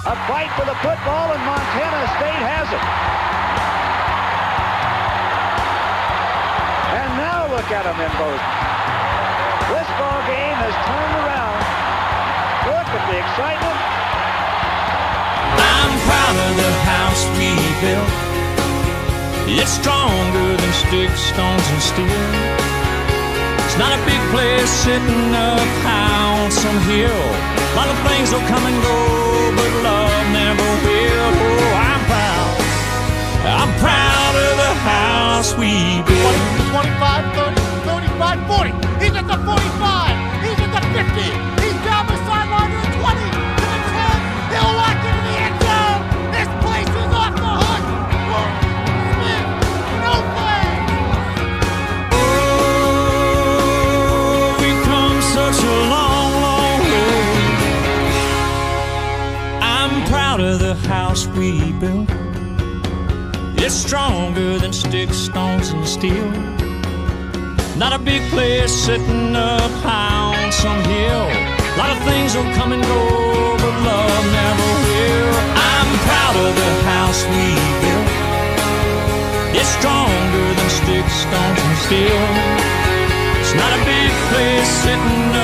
A fight for the football, and Montana State has it. And now look at them in Bozeman. This ball game has turned around. Look at the excitement. I'm proud of the house we built. It's stronger than sticks, stones, and steel. It's not a big place sitting up high on some hill. A lot of things will come and go, house we built. 25, 30, 35, 40. He's at the 45. He's at the 50. He's down the sideline to the 20, to the 10. He'll walk into the end zone. This place is off the hook. Smith, no play. Oh, we come such a long, long way. I'm proud of the house we built. It's stronger than sticks, stones, and steel. Not a big place sitting up high on some hill. A lot of things will come and go, but love never will. I'm proud of the house we built. It's stronger than sticks, stones, and steel. It's not a big place sitting up